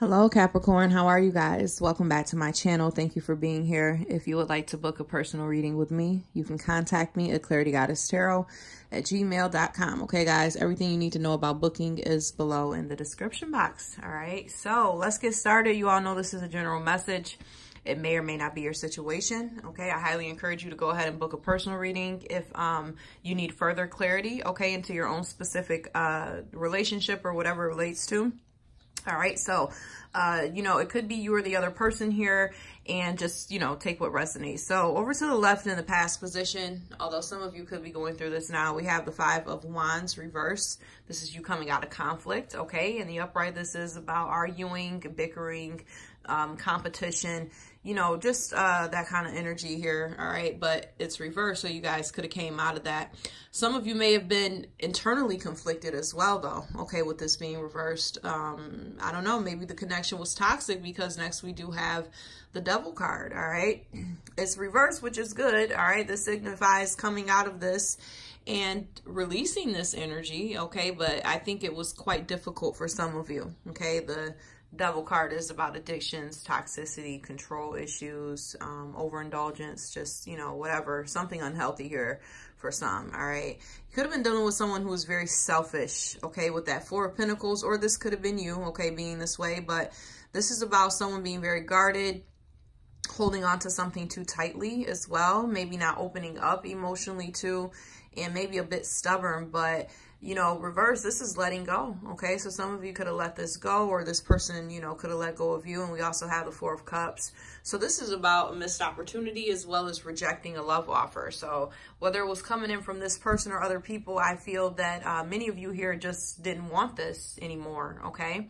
Hello Capricorn, how are you guys? Welcome back to my channel. Thank you for being here. If you would like to book a personal reading with me, you can contact me at claritygoddesstarot at gmail.com. Okay guys, everything you need to know about booking is below in the description box. All right, so let's get started. You all know this is a general message. It may or may not be your situation. Okay, I highly encourage you to go ahead and book a personal reading if um, you need further clarity, okay, into your own specific uh, relationship or whatever relates to. All right, so, uh, you know, it could be you or the other person here and just, you know, take what resonates. So over to the left in the past position, although some of you could be going through this now, we have the Five of Wands reversed. This is you coming out of conflict, okay? In the upright, this is about arguing, bickering, um, competition, you know, just uh, that kind of energy here, all right? But it's reversed, so you guys could have came out of that. Some of you may have been internally conflicted as well, though, okay, with this being reversed. Um, I don't know, maybe the connection was toxic because next we do have the devil card, all right? It's reversed, which is good, all right? This signifies coming out of this and releasing this energy, okay? But I think it was quite difficult for some of you, okay? The devil card is about addictions, toxicity, control issues, um, overindulgence, just, you know, whatever, something unhealthy here for some, all right? You could have been dealing with someone who was very selfish, okay, with that Four of Pentacles, or this could have been you, okay, being this way, but this is about someone being very guarded, holding on to something too tightly as well, maybe not opening up emotionally too, and maybe a bit stubborn, but you know, reverse, this is letting go, okay? So some of you could have let this go or this person, you know, could have let go of you. And we also have the Four of Cups. So this is about a missed opportunity as well as rejecting a love offer. So whether it was coming in from this person or other people, I feel that uh, many of you here just didn't want this anymore, okay?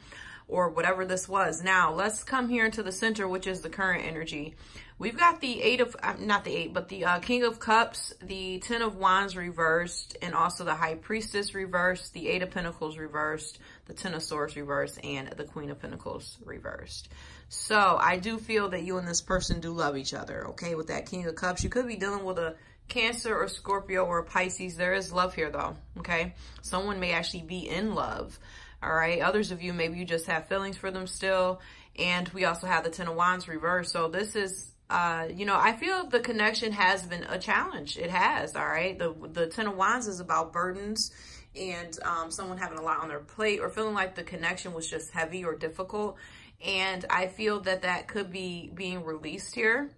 Or whatever this was. Now, let's come here into the center, which is the current energy. We've got the eight of, uh, not the eight, but the uh, king of cups, the 10 of wands reversed, and also the high priestess reversed, the eight of pentacles reversed, the 10 of swords reversed, and the queen of pentacles reversed. So I do feel that you and this person do love each other, okay? With that king of cups, you could be dealing with a Cancer or Scorpio or Pisces. There is love here though, okay? Someone may actually be in love, all right? Others of you, maybe you just have feelings for them still. And we also have the Ten of Wands reversed. So this is uh, you know, I feel the connection has been a challenge. It has, all right? The, the Ten of Wands is about burdens and um, someone having a lot on their plate or feeling like the connection was just heavy or difficult. And I feel that that could be being released here.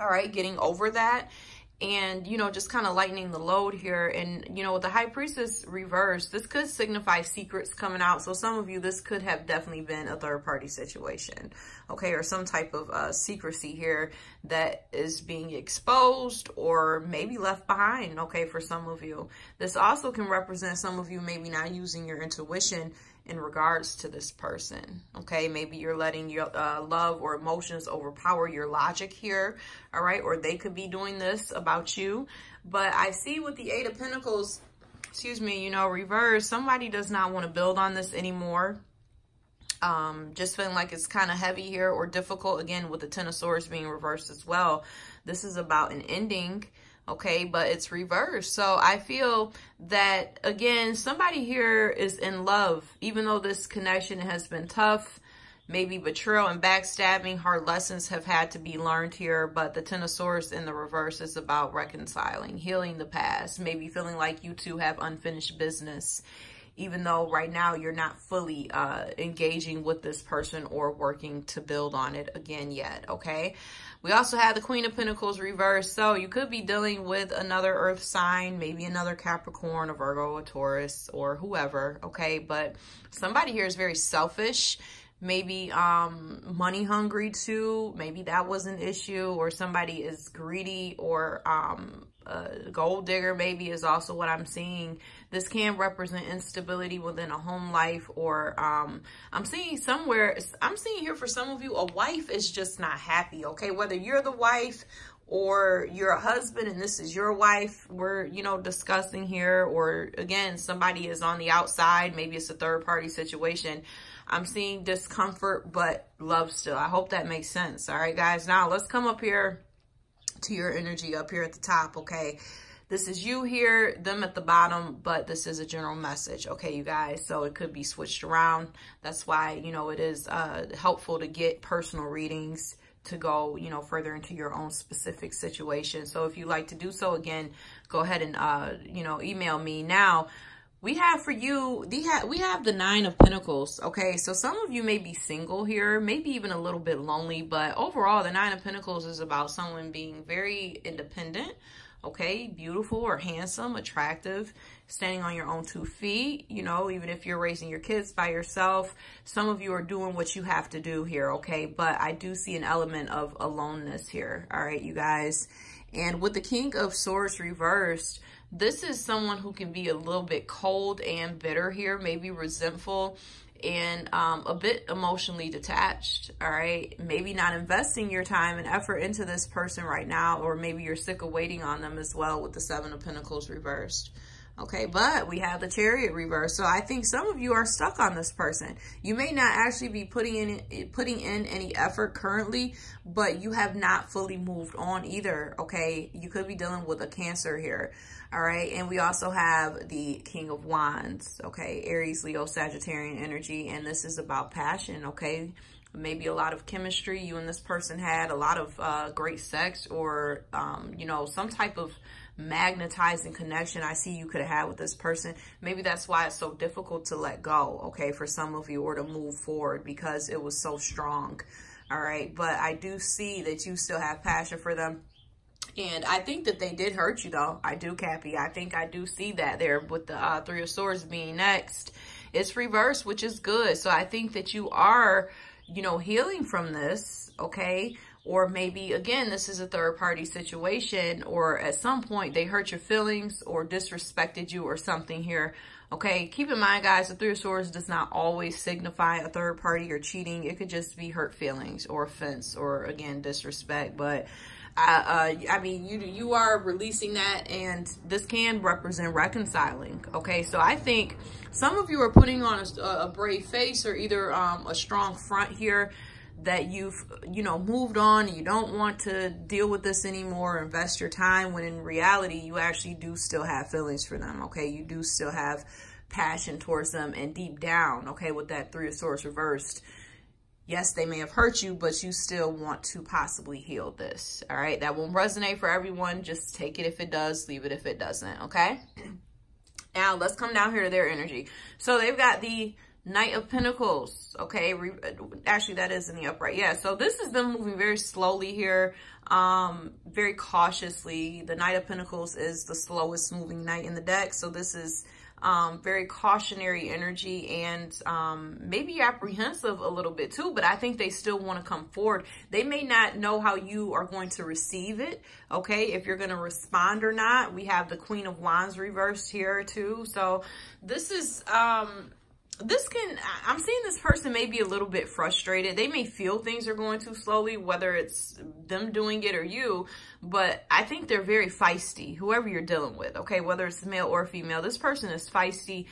All right, getting over that and, you know, just kind of lightening the load here. And, you know, with the high priestess reversed this could signify secrets coming out. So some of you, this could have definitely been a third party situation, okay? Or some type of uh, secrecy here that is being exposed or maybe left behind, okay, for some of you. This also can represent some of you maybe not using your intuition in regards to this person. Okay, maybe you're letting your uh, love or emotions overpower your logic here. All right, or they could be doing this about you. But I see with the Eight of Pentacles, excuse me, you know, reverse, somebody does not want to build on this anymore. Um, just feeling like it's kind of heavy here or difficult. Again, with the Ten of Swords being reversed as well. This is about an ending okay but it's reversed so i feel that again somebody here is in love even though this connection has been tough maybe betrayal and backstabbing hard lessons have had to be learned here but the ten of swords in the reverse is about reconciling healing the past maybe feeling like you two have unfinished business even though right now you're not fully uh, engaging with this person or working to build on it again yet, okay? We also have the Queen of Pentacles reversed. So you could be dealing with another earth sign, maybe another Capricorn, a Virgo, a Taurus, or whoever, okay? But somebody here is very selfish maybe um, money hungry too. Maybe that was an issue or somebody is greedy or um, a gold digger maybe is also what I'm seeing. This can represent instability within a home life or um, I'm seeing somewhere, I'm seeing here for some of you, a wife is just not happy, okay? Whether you're the wife or you're a husband and this is your wife we're you know discussing here or again somebody is on the outside maybe it's a third party situation. I'm seeing discomfort but love still. I hope that makes sense. All right guys. Now let's come up here to your energy up here at the top okay this is you here, them at the bottom, but this is a general message, okay, you guys? So it could be switched around. That's why, you know, it is uh, helpful to get personal readings to go, you know, further into your own specific situation. So if you like to do so, again, go ahead and, uh, you know, email me now we have for you the ha we have the nine of pentacles okay so some of you may be single here maybe even a little bit lonely but overall the nine of pentacles is about someone being very independent okay beautiful or handsome attractive standing on your own two feet you know even if you're raising your kids by yourself some of you are doing what you have to do here okay? But i do see an element of aloneness here all right you guys? And with the king of swords reversed this is someone who can be a little bit cold and bitter here, maybe resentful and um, a bit emotionally detached, all right? Maybe not investing your time and effort into this person right now, or maybe you're sick of waiting on them as well with the Seven of Pentacles reversed. Okay, but we have the chariot reverse. So I think some of you are stuck on this person. You may not actually be putting in putting in any effort currently, but you have not fully moved on either. Okay, you could be dealing with a cancer here. All right. And we also have the King of Wands. Okay. Aries, Leo, Sagittarian energy. And this is about passion. Okay. Maybe a lot of chemistry you and this person had, a lot of uh, great sex or, um, you know, some type of magnetizing connection I see you could have had with this person. Maybe that's why it's so difficult to let go, okay, for some of you or to move forward because it was so strong. All right. But I do see that you still have passion for them and I think that they did hurt you, though. I do, Cappy. I think I do see that there with the uh, Three of Swords being next. It's reversed, which is good. So I think that you are, you know, healing from this, okay? Or maybe, again, this is a third-party situation, or at some point they hurt your feelings or disrespected you or something here. Okay, keep in mind, guys, the Three of Swords does not always signify a third party or cheating. It could just be hurt feelings or offense or, again, disrespect. But uh, I mean, you you are releasing that, and this can represent reconciling. Okay, so I think some of you are putting on a, a brave face or either um, a strong front here that you've you know moved on you don't want to deal with this anymore invest your time when in reality you actually do still have feelings for them okay you do still have passion towards them and deep down okay with that three of swords reversed yes, they may have hurt you, but you still want to possibly heal this. All right. That won't resonate for everyone. Just take it if it does, leave it if it doesn't. Okay. Now let's come down here to their energy. So they've got the Knight of Pentacles. Okay. Actually, that is in the upright. Yeah. So this is them moving very slowly here. Um, very cautiously. The Knight of Pentacles is the slowest moving knight in the deck. So this is um, very cautionary energy and um, maybe apprehensive a little bit too, but I think they still want to come forward. They may not know how you are going to receive it, okay, if you're going to respond or not. We have the Queen of Wands reversed here too. So this is... Um, this can, I'm seeing this person may be a little bit frustrated. They may feel things are going too slowly, whether it's them doing it or you, but I think they're very feisty, whoever you're dealing with, okay? Whether it's male or female, this person is feisty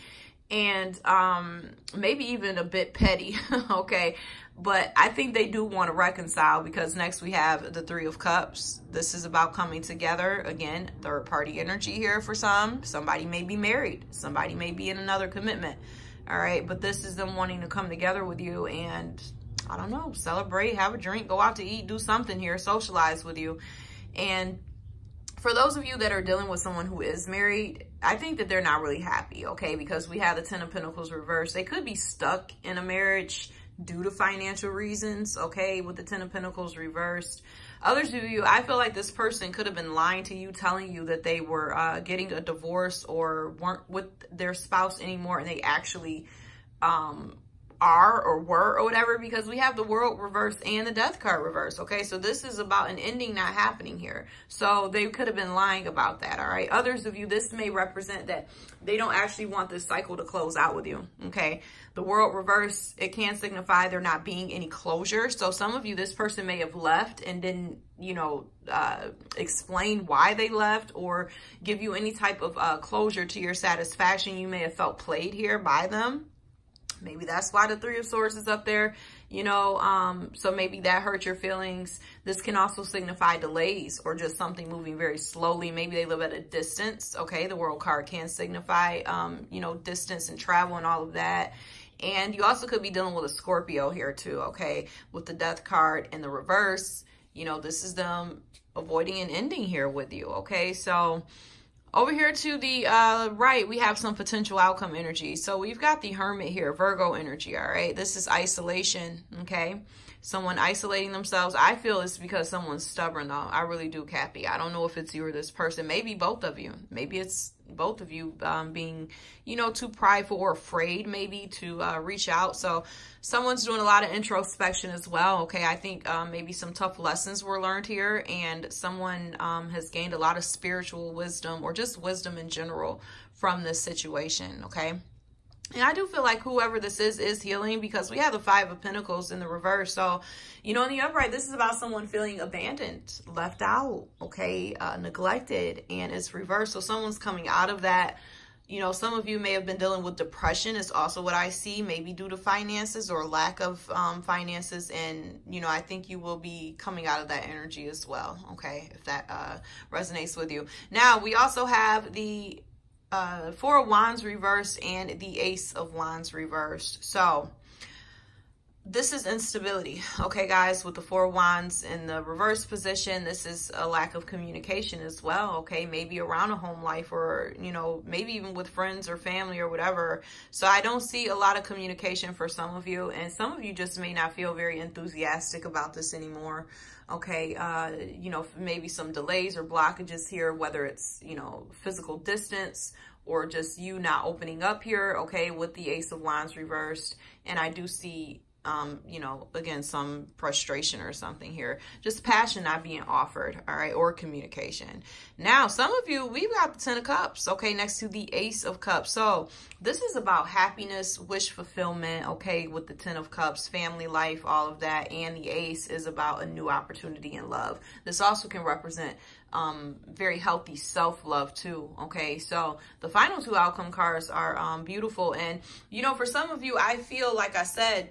and um, maybe even a bit petty, okay? But I think they do want to reconcile because next we have the Three of Cups. This is about coming together. Again, third party energy here for some. Somebody may be married. Somebody may be in another commitment all right but this is them wanting to come together with you and i don't know celebrate have a drink go out to eat do something here socialize with you. And for those of you that are dealing with someone who is married i think that they're not really happy okay? Because we have the ten of pentacles reversed. They could be stuck in a marriage due to financial reasons okay with the ten of pentacles reversed Others of you, I feel like this person could have been lying to you, telling you that they were uh, getting a divorce or weren't with their spouse anymore, and they actually um, are or were or whatever because we have the world reverse and the death card reverse. Okay, so this is about an ending not happening here. So they could have been lying about that. All right. Others of you, this may represent that they don't actually want this cycle to close out with you. Okay. The world reverse, it can signify there not being any closure. So some of you, this person may have left and didn't, you know, uh, explain why they left or give you any type of uh, closure to your satisfaction. You may have felt played here by them Maybe that's why the Three of Swords is up there, you know, um, so maybe that hurt your feelings. This can also signify delays or just something moving very slowly. Maybe they live at a distance, okay? The World card can signify, um, you know, distance and travel and all of that. And you also could be dealing with a Scorpio here too, okay? With the Death card in the reverse, you know, this is them avoiding an ending here with you, okay? So over here to the uh, right, we have some potential outcome energy. So we've got the Hermit here, Virgo energy, all right? This is isolation, okay? Someone isolating themselves. I feel it's because someone's stubborn, though. I really do, Cappy. I don't know if it's you or this person. Maybe both of you. Maybe it's both of you um, being, you know, too prideful or afraid maybe to uh, reach out. So someone's doing a lot of introspection as well. Okay, I think um, maybe some tough lessons were learned here and someone um, has gained a lot of spiritual wisdom or just wisdom in general from this situation. Okay. And I do feel like whoever this is is healing because we have the Five of Pentacles in the reverse. So, you know, in the upright, this is about someone feeling abandoned, left out, okay, uh, neglected, and it's reversed. So someone's coming out of that. You know, some of you may have been dealing with depression is also what I see, maybe due to finances or lack of um, finances. And, you know, I think you will be coming out of that energy as well, okay, if that uh, resonates with you. Now, we also have the uh, Four of Wands reversed and the Ace of Wands reversed. So this is instability. Okay, guys, with the Four of Wands in the reverse position, this is a lack of communication as well. Okay, maybe around a home life or, you know, maybe even with friends or family or whatever. So I don't see a lot of communication for some of you. And some of you just may not feel very enthusiastic about this anymore okay, uh, you know, maybe some delays or blockages here, whether it's, you know, physical distance or just you not opening up here, okay, with the Ace of Wands reversed. And I do see um, you know, again, some frustration or something here. Just passion not being offered, all right, or communication. Now, some of you, we've got the Ten of Cups, okay, next to the Ace of Cups. So this is about happiness, wish fulfillment, okay, with the Ten of Cups, family life, all of that. And the Ace is about a new opportunity in love. This also can represent um, very healthy self-love too, okay? So the final two outcome cards are um, beautiful. And, you know, for some of you, I feel, like I said,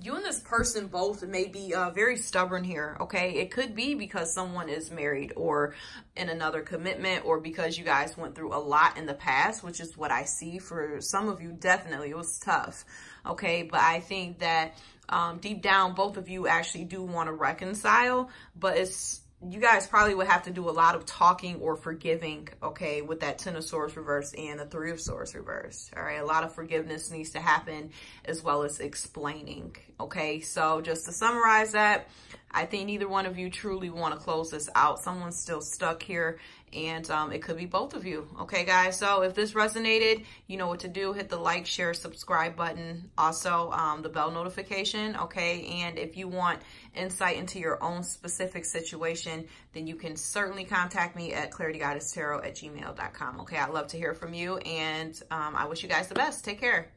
you and this person both may be uh, very stubborn here, okay? It could be because someone is married or in another commitment or because you guys went through a lot in the past, which is what I see for some of you. Definitely, it was tough, okay? But I think that um, deep down, both of you actually do want to reconcile, but it's you guys probably would have to do a lot of talking or forgiving, okay, with that Ten of Swords reverse and the Three of Swords reverse, all right? A lot of forgiveness needs to happen as well as explaining, okay? So just to summarize that, I think neither one of you truly want to close this out. Someone's still stuck here and um, it could be both of you. Okay, guys. So if this resonated, you know what to do. Hit the like, share, subscribe button. Also, um, the bell notification. Okay. And if you want insight into your own specific situation, then you can certainly contact me at claritygoddesstarot at gmail.com. Okay. I'd love to hear from you. And um, I wish you guys the best. Take care.